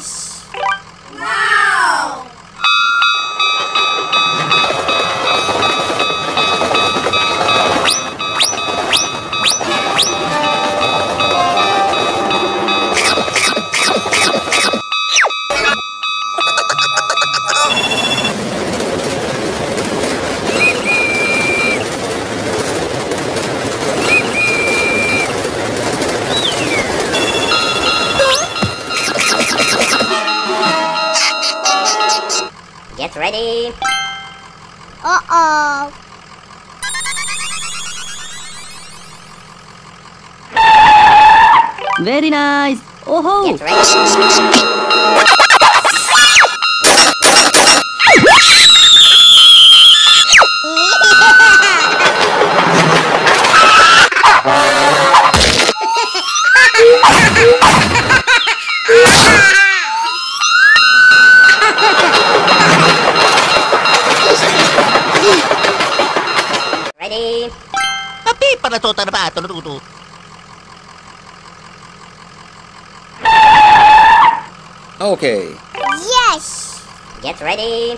し。Ready. Uh-oh. Very nice. Oh ho! Ready. Tapi para to tara ba to to. Okay. Yes. Get ready.